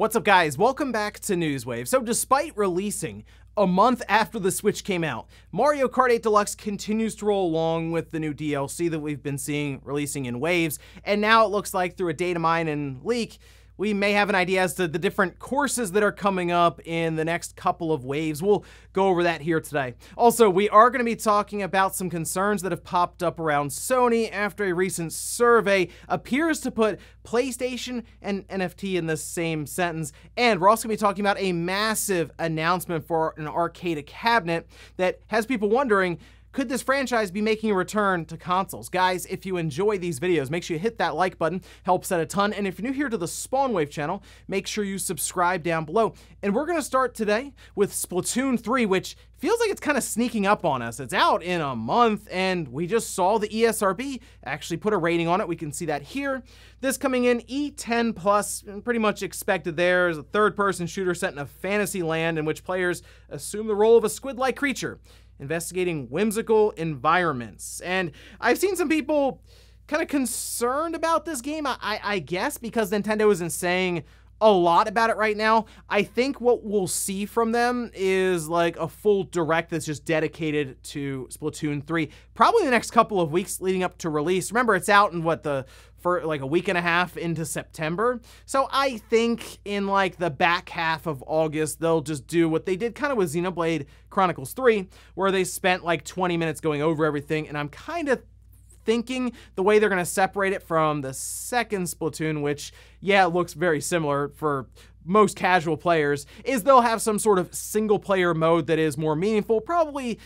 What's up guys, welcome back to Newswave. So despite releasing a month after the Switch came out, Mario Kart 8 Deluxe continues to roll along with the new DLC that we've been seeing releasing in waves, and now it looks like through a data mine and leak, we may have an idea as to the different courses that are coming up in the next couple of waves. We'll go over that here today. Also, we are going to be talking about some concerns that have popped up around Sony after a recent survey appears to put PlayStation and NFT in the same sentence. And we're also going to be talking about a massive announcement for an arcade cabinet that has people wondering, could this franchise be making a return to consoles? Guys, if you enjoy these videos, make sure you hit that like button, helps out a ton. And if you're new here to the Spawnwave channel, make sure you subscribe down below. And we're gonna start today with Splatoon 3, which feels like it's kind of sneaking up on us. It's out in a month, and we just saw the ESRB actually put a rating on it. We can see that here. This coming in E10 plus, pretty much expected there, is a third-person shooter set in a fantasy land in which players assume the role of a squid-like creature investigating whimsical environments. And I've seen some people kind of concerned about this game, I, I guess, because Nintendo isn't saying a lot about it right now. I think what we'll see from them is like a full direct that's just dedicated to Splatoon 3, probably the next couple of weeks leading up to release. Remember, it's out in what the for like a week and a half into September. So I think in like the back half of August, they'll just do what they did kind of with Xenoblade Chronicles 3, where they spent like 20 minutes going over everything. And I'm kind of thinking the way they're going to separate it from the second Splatoon, which, yeah, looks very similar for most casual players, is they'll have some sort of single player mode that is more meaningful, probably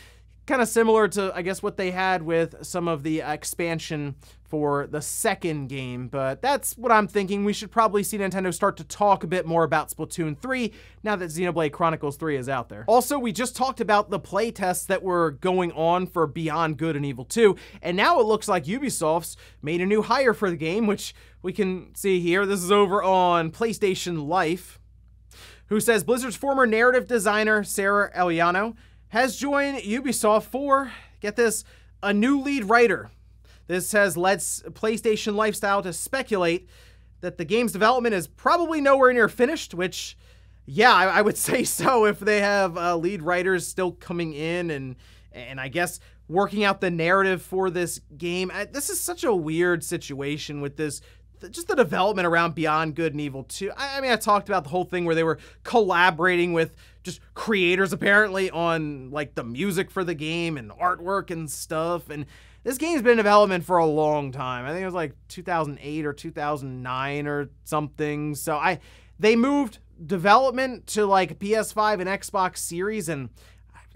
kind of similar to, I guess, what they had with some of the expansion for the second game, but that's what I'm thinking. We should probably see Nintendo start to talk a bit more about Splatoon 3 now that Xenoblade Chronicles 3 is out there. Also, we just talked about the playtests that were going on for Beyond Good and Evil 2, and now it looks like Ubisoft's made a new hire for the game, which we can see here. This is over on PlayStation Life, who says Blizzard's former narrative designer, Sarah Eliano, has joined Ubisoft for, get this, a new lead writer. This has led PlayStation Lifestyle to speculate that the game's development is probably nowhere near finished, which, yeah, I, I would say so if they have uh, lead writers still coming in and, and I guess working out the narrative for this game. This is such a weird situation with this just the development around Beyond Good and Evil 2. I, I, mean, I talked about the whole thing where they were collaborating with just creators apparently on like the music for the game and artwork and stuff. And this game's been in development for a long time. I think it was like 2008 or 2009 or something. So I they moved development to like PS5 and Xbox Series and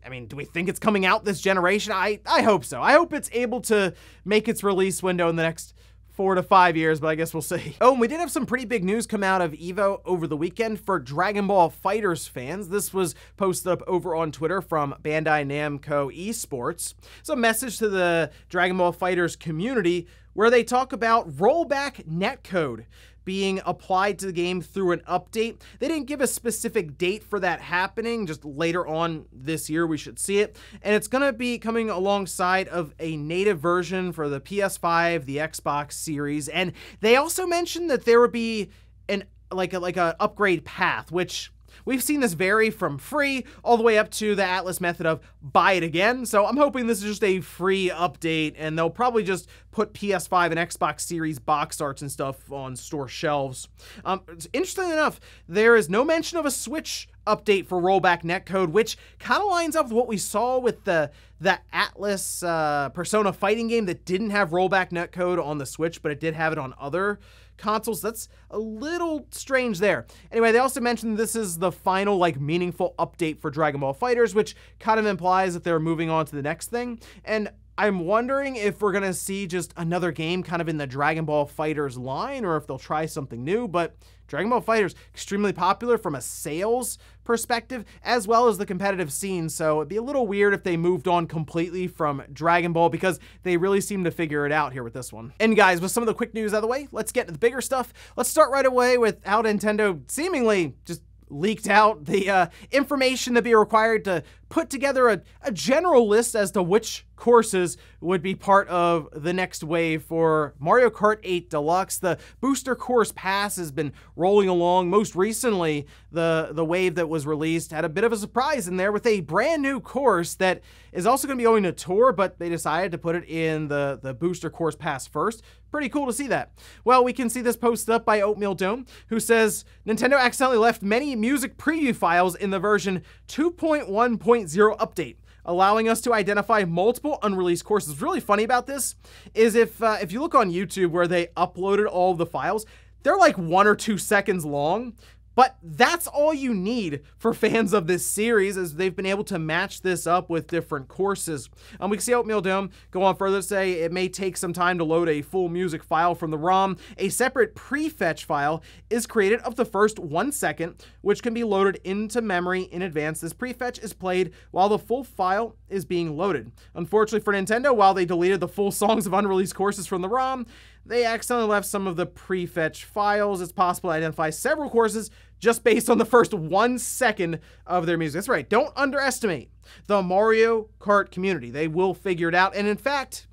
I mean, do we think it's coming out this generation? I I hope so. I hope it's able to make its release window in the next four to five years, but I guess we'll see. Oh, and we did have some pretty big news come out of EVO over the weekend for Dragon Ball FighterZ fans. This was posted up over on Twitter from Bandai Namco Esports. It's a message to the Dragon Ball FighterZ community where they talk about rollback netcode being applied to the game through an update. They didn't give a specific date for that happening, just later on this year we should see it. And it's going to be coming alongside of a native version for the PS5, the Xbox Series, and they also mentioned that there would be an like a like a upgrade path, which We've seen this vary from free all the way up to the Atlus method of buy it again. So I'm hoping this is just a free update and they'll probably just put PS5 and Xbox Series box arts and stuff on store shelves. Um, interestingly enough, there is no mention of a Switch update for rollback netcode, which kind of lines up with what we saw with the the Atlus uh, Persona fighting game that didn't have rollback netcode on the Switch, but it did have it on other consoles. That's a little strange there. Anyway, they also mentioned this is the final, like, meaningful update for Dragon Ball FighterZ, which kind of implies that they're moving on to the next thing. And I'm wondering if we're to see just another game kind of in the Dragon Ball FighterZ line or if they'll try something new, but Dragon Ball FighterZ extremely popular from a sales perspective as well as the competitive scene, so it'd be a little weird if they moved on completely from Dragon Ball because they really seem to figure it out here with this one. And guys, with some of the quick news out of the way, let's get to the bigger stuff. Let's start right away with how Nintendo seemingly just leaked out the uh, information to be required to put together a, a general list as to which courses would be part of the next wave for Mario Kart 8 Deluxe. The booster course pass has been rolling along. Most recently, the, the wave that was released had a bit of a surprise in there with a brand new course that is also going to be going to tour, but they decided to put it in the, the booster course pass first. Pretty cool to see that. Well, we can see this posted up by OatmealDome, who says Nintendo accidentally left many music preview files in the version 2.1.0 update allowing us to identify multiple unreleased courses. What's really funny about this is if uh, if you look on YouTube where they uploaded all the files, they're like one or two seconds long. But that's all you need for fans of this series as they've been able to match this up with different courses. Um, we can see OatmealDome go on further to say it may take some time to load a full music file from the ROM. A separate prefetch file is created of the first one second, which can be loaded into memory in advance. This prefetch is played while the full file is being loaded. Unfortunately for Nintendo, while they deleted the full songs of unreleased courses from the ROM, they accidentally left some of the prefetch files. It's possible to identify several courses just based on the first one second of their music. That's right, don't underestimate the Mario Kart community. They will figure it out. And in fact,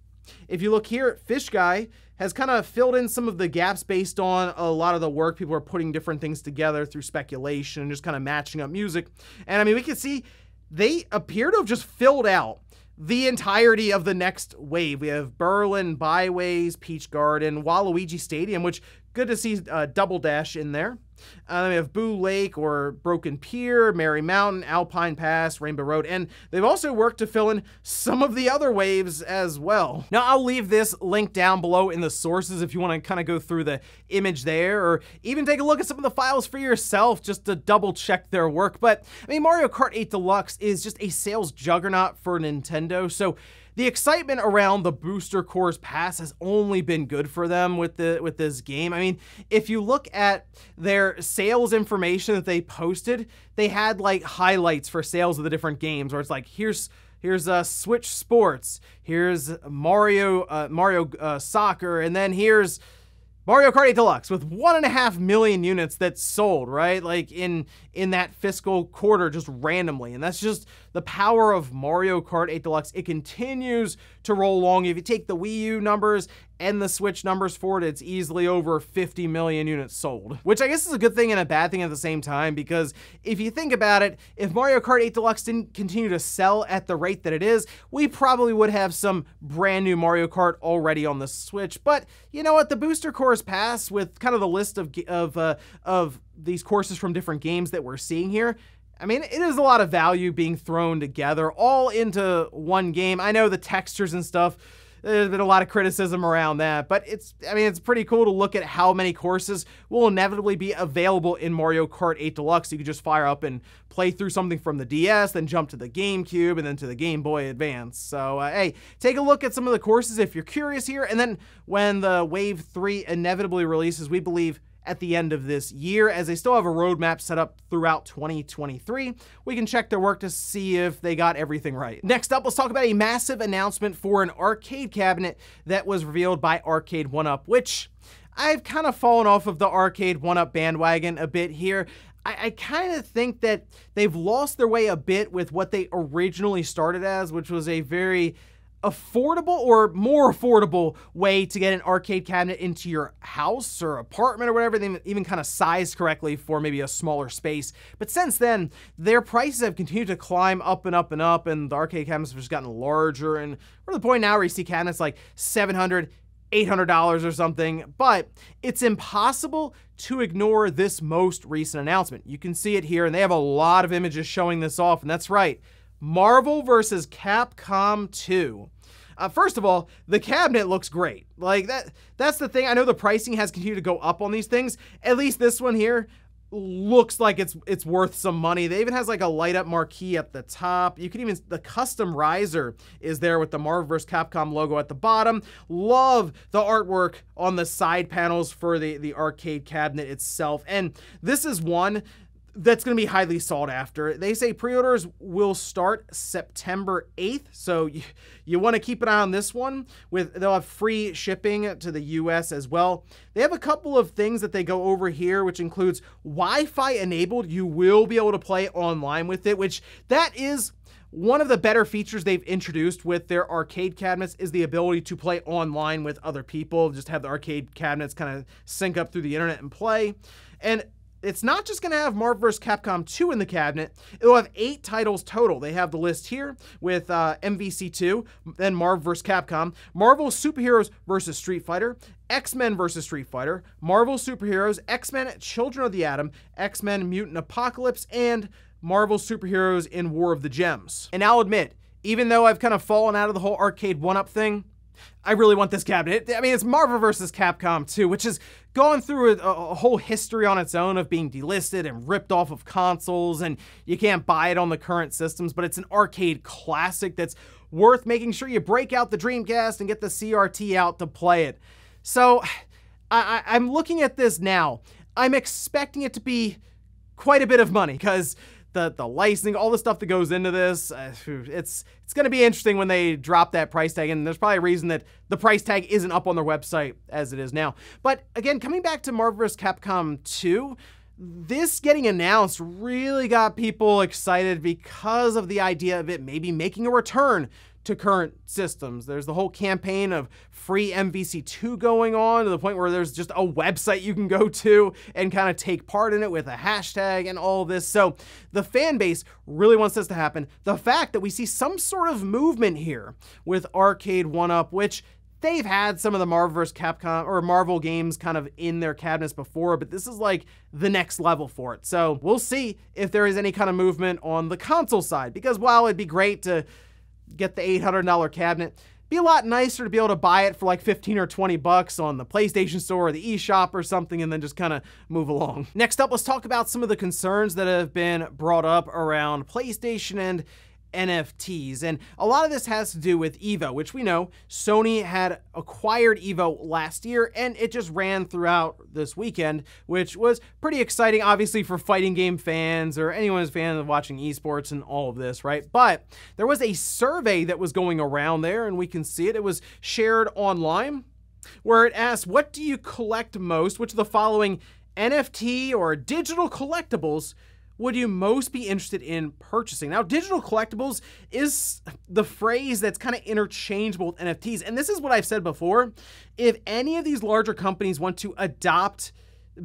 if you look here, Fish Guy has kind of filled in some of the gaps based on a lot of the work. People are putting different things together through speculation and just kind of matching up music. And I mean, we can see they appear to have just filled out the entirety of the next wave. We have Berlin Byways, Peach Garden, Waluigi Stadium, which good to see uh, Double Dash in there. Uh, then we have Boo Lake or Broken Pier, Merry Mountain, Alpine Pass, Rainbow Road, and they've also worked to fill in some of the other waves as well. Now, I'll leave this link down below in the sources if you want to kind of go through the image there, or even take a look at some of the files for yourself just to double check their work. But, I mean, Mario Kart 8 Deluxe is just a sales juggernaut for Nintendo, so the excitement around the booster course pass has only been good for them with the with this game. I mean, if you look at their sales information that they posted, they had like highlights for sales of the different games where it's like here's here's uh, Switch Sports, here's Mario uh, Mario uh, Soccer, and then here's Mario Kart 8 Deluxe with one and a half million units that sold, right? Like in in that fiscal quarter, just randomly. And that's just the power of Mario Kart 8 Deluxe. It continues to roll along. If you take the Wii U numbers and the Switch numbers for it, it's easily over 50 million units sold. Which I guess is a good thing and a bad thing at the same time, because if you think about it, if Mario Kart 8 Deluxe didn't continue to sell at the rate that it is, we probably would have some brand new Mario Kart already on the Switch. But you know what? The Booster Course Pass, with kind of the list of, of, uh, of these courses from different games that we're seeing here, I mean, it is a lot of value being thrown together all into one game. I know the textures and stuff there's been a lot of criticism around that, but it's, I mean, it's pretty cool to look at how many courses will inevitably be available in Mario Kart 8 Deluxe. You can just fire up and play through something from the DS, then jump to the GameCube, and then to the Game Boy Advance. So, uh, hey, take a look at some of the courses if you're curious here, and then when the Wave 3 inevitably releases, we believe at the end of this year, as they still have a roadmap set up throughout 2023. We can check their work to see if they got everything right. Next up, let's talk about a massive announcement for an arcade cabinet that was revealed by Arcade 1UP, which I've kind of fallen off of the Arcade 1UP bandwagon a bit here. I, I kind of think that they've lost their way a bit with what they originally started as, which was a very affordable or more affordable way to get an arcade cabinet into your house or apartment or whatever, they even kind of sized correctly for maybe a smaller space. But since then, their prices have continued to climb up and up and up, and the arcade cabinets have just gotten larger. And we're at the point now where you see cabinets like 700 $800 or something, but it's impossible to ignore this most recent announcement. You can see it here, and they have a lot of images showing this off, and that's right. Marvel versus Capcom 2. Uh, first of all, the cabinet looks great. Like that that's the thing. I know the pricing has continued to go up on these things. At least this one here looks like it's it's worth some money. They even has like a light up marquee at the top. You can even the custom riser is there with the Marvel vs. Capcom logo at the bottom. Love the artwork on the side panels for the the arcade cabinet itself. And this is one that's going to be highly sought after. They say pre-orders will start September 8th, so you, you want to keep an eye on this one. With they'll have free shipping to the US as well. They have a couple of things that they go over here, which includes Wi-Fi enabled. You will be able to play online with it, which that is one of the better features they've introduced with their arcade cabinets is the ability to play online with other people, just have the arcade cabinets kind of sync up through the internet and play. And it's not just going to have Marvel vs. Capcom 2 in the cabinet. It'll have eight titles total. They have the list here with uh, MVC2, then Marvel vs. Capcom, Marvel Superheroes vs. Street Fighter, X-Men vs. Street Fighter, Marvel Superheroes, X-Men Children of the Atom, X-Men Mutant Apocalypse, and Marvel superheroes in War of the Gems. And I'll admit, even though I've kind of fallen out of the whole arcade one-up thing, I really want this cabinet. I mean, it's Marvel vs. Capcom 2, which has gone through a, a, whole history on its own of being delisted and ripped off of consoles, and you can't buy it on the current systems, but it's an arcade classic that's worth making sure you break out the Dreamcast and get the CRT out to play it. So, I, I'm looking at this now. I'm expecting it to be quite a bit of money, because the the licensing, all the stuff that goes into this. Uh, it's it's going to be interesting when they drop that price tag, and there's probably a reason that the price tag isn't up on their website as it is now. But again, coming back to Marvel vs. Capcom 2, this getting announced really got people excited because of the idea of it maybe making a return to current systems. There's the whole campaign of free MVC2 going on to the point where there's just a website you can go to and kind of take part in it with a hashtag and all this. So the fan base really wants this to happen. The fact that we see some sort of movement here with Arcade 1-Up, which they've had some of the Marvel vs. Capcom or Marvel games kind of in their cabinets before, but this is like the next level for it. So we'll see if there is any kind of movement on the console side, because while it'd be great to get the $800 cabinet. Be a lot nicer to be able to buy it for like 15 or 20 bucks on the PlayStation Store or the eShop or something and then just kind of move along. Next up, let's talk about some of the concerns that have been brought up around PlayStation and NFTs. And a lot of this has to do with Evo, which we know Sony had acquired Evo last year and it just ran throughout this weekend, which was pretty exciting, obviously, for fighting game fans or anyone who's fan of watching esports and all of this, right? But there was a survey that was going around there and we can see it. It was shared online where it asks, What do you collect most? Which of the following NFT or digital collectibles would you most be interested in purchasing? Now, digital collectibles is the phrase that's kind of interchangeable with NFTs. And this is what I've said before. If any of these larger companies want to adopt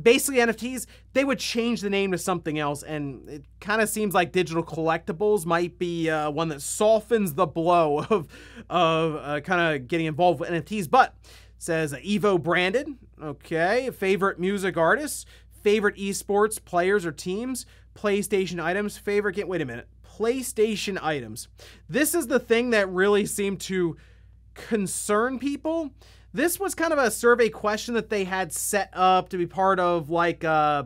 basically NFTs, they would change the name to something else. And it kind of seems like digital collectibles might be uh, one that softens the blow of, of uh, kind of getting involved with NFTs. But says Evo branded, okay, favorite music artists, favorite esports players or teams, PlayStation items, favorite game. Wait a minute. PlayStation items. This is the thing that really seemed to concern people. This was kind of a survey question that they had set up to be part of like uh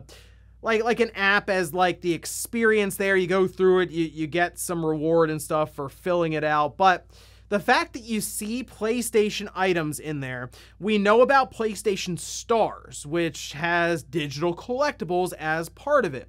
like like an app as like the experience there. You go through it, you, you get some reward and stuff for filling it out. But the fact that you see PlayStation items in there, we know about PlayStation Stars, which has digital collectibles as part of it.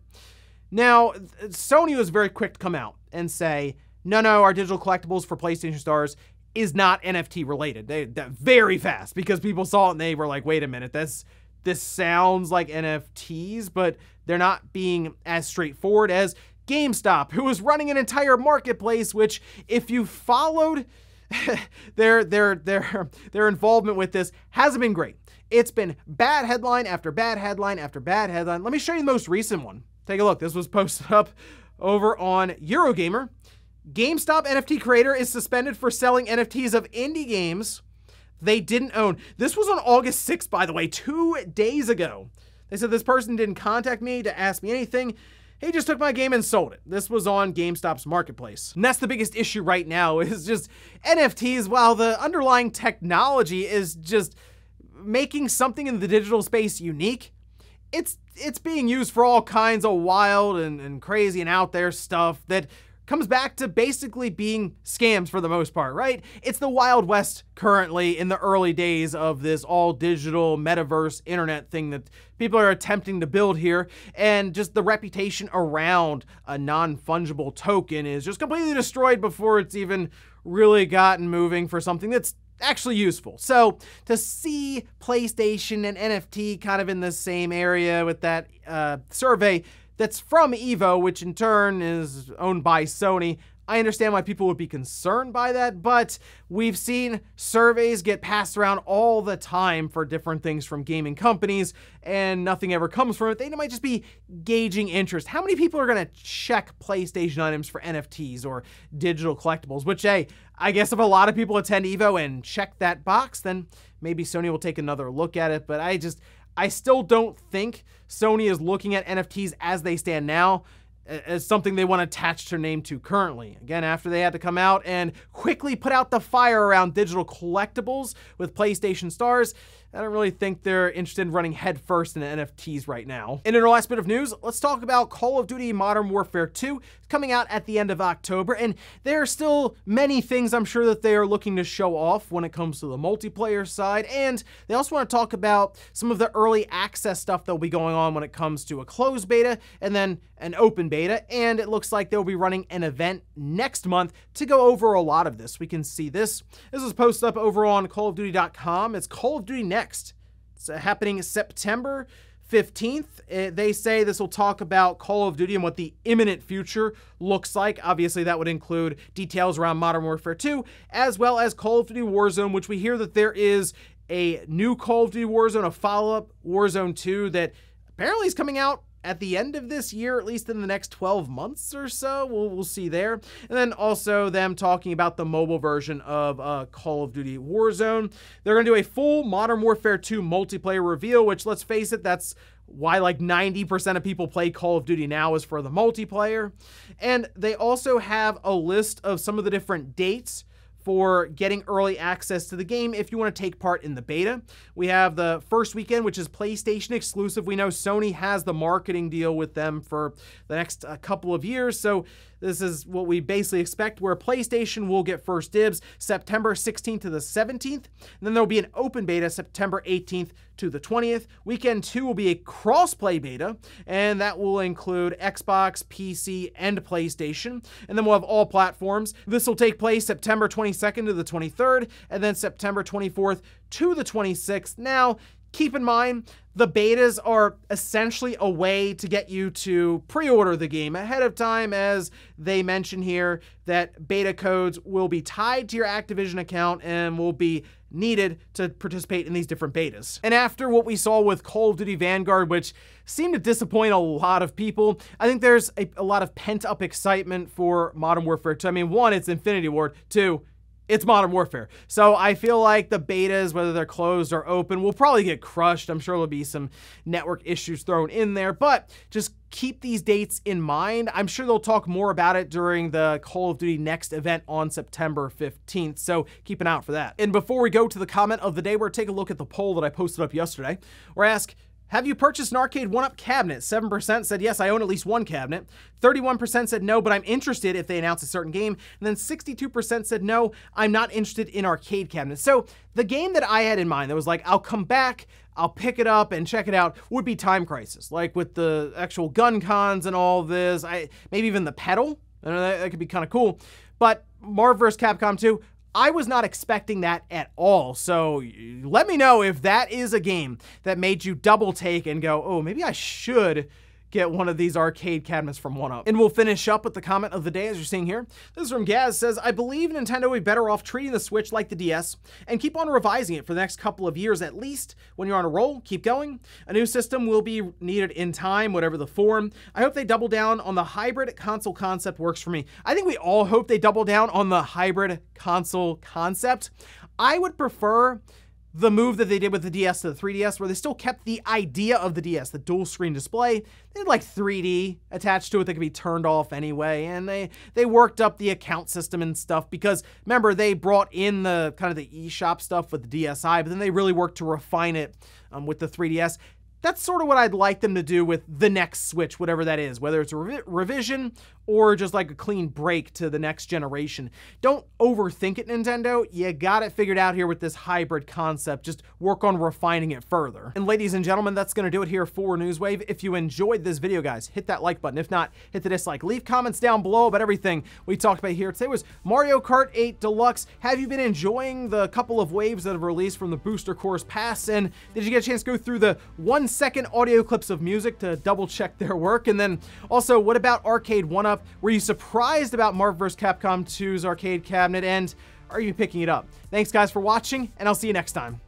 Now, Sony was very quick to come out and say, no, no, our digital collectibles for PlayStation Stars is not NFT related. They that very fast because people saw it and they were like, wait a minute, this this sounds like NFTs, but they're not being as straightforward as GameStop, who was running an entire marketplace, which if you followed their their their their involvement with this hasn't been great. It's been bad headline after bad headline after bad headline. Let me show you the most recent one. Take a look. This was posted up over on Eurogamer. GameStop NFT creator is suspended for selling NFTs of indie games they didn't own. This was on August 6th, by the way, two days ago. They said this person didn't contact me to ask me anything. He just took my game and sold it. This was on GameStop's marketplace. And that's the biggest issue right now is just NFTs, while the underlying technology is just making something in the digital space unique, it's it's being used for all kinds of wild and, and crazy and out there stuff that comes back to basically being scams for the most part, right? It's the Wild West currently in the early days of this all digital metaverse internet thing that people are attempting to build here. And just the reputation around a non fungible token is just completely destroyed before it's even really gotten moving for something that's actually useful. So to see PlayStation and NFT kind of in the same area with that uh, survey that's from Evo, which in turn is owned by Sony, I understand why people would be concerned by that, but we've seen surveys get passed around all the time for different things from gaming companies, and nothing ever comes from it. They might just be gauging interest. How many people are going to check PlayStation items for NFTs or digital collectibles? Which, hey, I guess if a lot of people attend EVO and check that box, then maybe Sony will take another look at it. But I just, I still don't think Sony is looking at NFTs as they stand now as something they want to attach their name to currently. Again, after they had to come out and quickly put out the fire around digital collectibles with PlayStation Stars, I don't really think they're interested in running headfirst into NFTs right now. And in our last bit of news, let's talk about Call of Duty Modern Warfare 2 coming out at the end of October. And there are still many things I'm sure that they are looking to show off when it comes to the multiplayer side. And they also want to talk about some of the early access stuff that'll be going on when it comes to a closed beta and then an open beta. And it looks like they'll be running an event next month to go over a lot of this. We can see this. This was posted up over on callofduty.com. It's Call of Duty Next next. It's uh, happening September 15th. Uh, they say this will talk about Call of Duty and what the imminent future looks like. Obviously, that would include details around Modern Warfare 2, as well as Call of Duty Warzone, which we hear that there is a new Call of Duty Warzone, a follow up Warzone 2 that apparently is coming out at the end of this year, at least in the next 12 months or so. We'll, we'll see there. And then also them talking about the mobile version of uh, Call of Duty Warzone. They're going to do a full Modern Warfare 2 multiplayer reveal, which let's face it, that's why like 90% of people play Call of Duty now is for the multiplayer. And they also have a list of some of the different dates for getting early access to the game if you want to take part in the beta. We have the first weekend, which is PlayStation exclusive. We know Sony has the marketing deal with them for the next uh, couple of years, so this is what we basically expect, where PlayStation will get first dibs September 16th to the 17th. And then there'll be an open beta September 18th to the 20th. Weekend two will be a cross-play beta, and that will include Xbox, PC, and PlayStation. And then we'll have all platforms. This will take place September 22nd to the 23rd, and then September 24th to the 26th. Now, keep in mind, the betas are essentially a way to get you to pre-order the game ahead of time, as they mention here that beta codes will be tied to your Activision account and will be needed to participate in these different betas. And after what we saw with Call of Duty Vanguard, which seemed to disappoint a lot of people, I think there's a, a lot of pent-up excitement for Modern Warfare 2. I mean, one, it's Infinity Ward. Two, it's Modern Warfare. So I feel like the betas, whether they're closed or open, will probably get crushed. I'm sure there'll be some network issues thrown in there, but just keep these dates in mind. I'm sure they'll talk more about it during the Call of Duty Next event on September 15th, so keep an eye out for that. And before we go to the comment of the day, we're take a look at the poll that I posted up yesterday, where I ask, have you purchased an arcade one-up cabinet? 7% said yes, I own at least one cabinet. 31% said no, but I'm interested if they announce a certain game. And then 62% said no, I'm not interested in arcade cabinets. So the game that I had in mind that was like, I'll come back, I'll pick it up and check it out would be Time Crisis. Like with the actual gun cons and all this, I maybe even the pedal. I know that, that could be kind of cool. But Marvel vs. Capcom 2, I was not expecting that at all. So let me know if that is a game that made you double take and go, oh, maybe I should get one of these arcade cabinets from 1UP. And we'll finish up with the comment of the day as you're seeing here. This is from Gaz says, I believe Nintendo would be better off treating the Switch like the DS and keep on revising it for the next couple of years at least. When you're on a roll, keep going. A new system will be needed in time, whatever the form. I hope they double down on the hybrid console concept works for me. I think we all hope they double down on the hybrid console concept. I would prefer the move that they did with the DS to the 3DS, where they still kept the idea of the DS, the dual screen display. They had like 3D attached to it that could be turned off anyway, and they they worked up the account system and stuff because remember they brought in the kind of the eShop stuff with the DSi, but then they really worked to refine it um, with the 3DS. That's sort of what I'd like them to do with the next Switch, whatever that is, whether it's a revi revision or just like a clean break to the next generation. Don't overthink it, Nintendo. You got it figured out here with this hybrid concept. Just work on refining it further. And ladies and gentlemen, that's to do it here for Newswave. If you enjoyed this video, guys, hit that like button. If not, hit the dislike. Leave comments down below about everything we talked about here. Today was Mario Kart 8 Deluxe. Have you been enjoying the couple of waves that have released from the Booster Course Pass? And did you get a chance to go through the one second audio clips of music to double check their work? And then also, what about Arcade 1-Up? Were you surprised about Marvel vs. Capcom 2's arcade cabinet? And are you picking it up? Thanks guys for watching, and I'll see you next time.